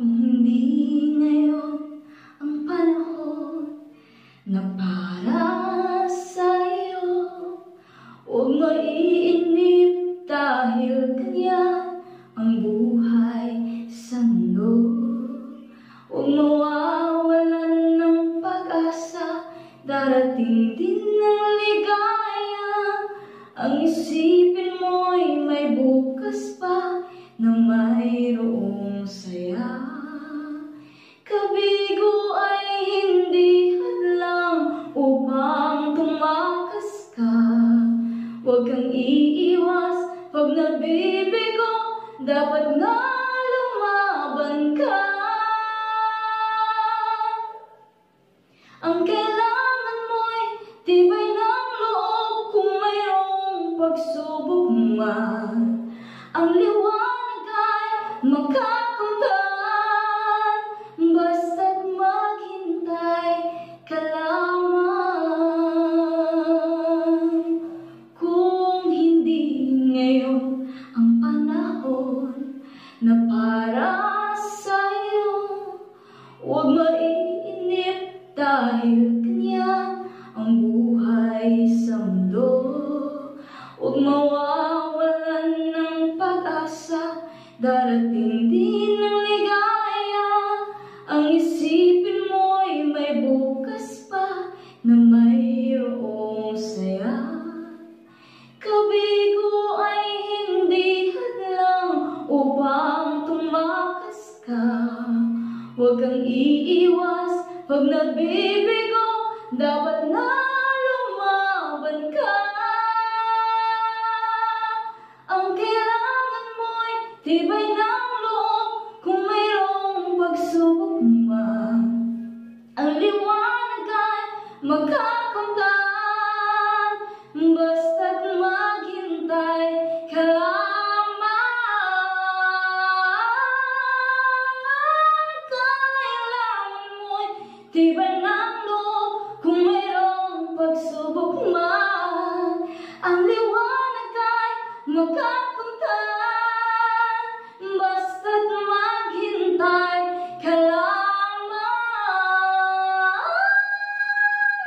Kung hindi ngayon ang panahon na para sa'yo kang iiwas. Pag nabibigo Dapat na lumaban ka. Ang kailangan mo'y tibay ng loob Kung mayroong pagsubok man. Ang liwanag ay makakamtan Na para sa'yo. Huwag maiinip dahil ganyan ang buhay sa mundo. Huwag mawawalan ng pag-asa Darating din Huwag kang iiwas pag nabibigo Dapat na lumaban ka. Ang kailangan mo'y tibay ng loob Kung mayroong pagsubok man. Ang liwanag ay magkakamtan tibay ng loob Kung mayroong pagsubok man Ang liwanag ay magkakamtan Basta't maghintay ka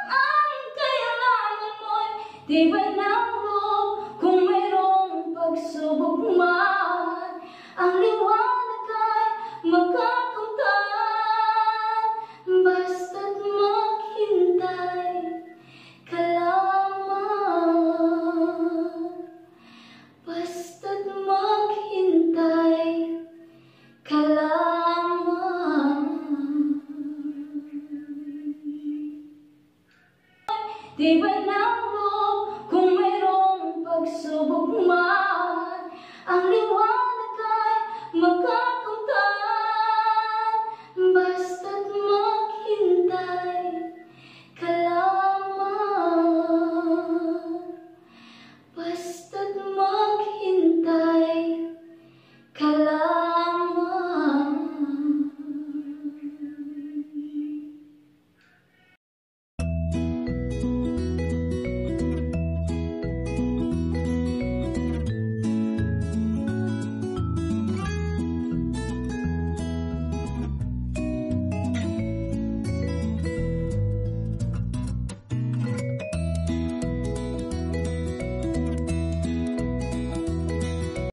Ang kailangan mo'y tibay ng loob Kung mayroong pagsubok man Di ba nangog kung mayroong pagsubok man Ang liwanag?